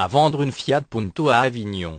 À vendre une Fiat Punto à Avignon.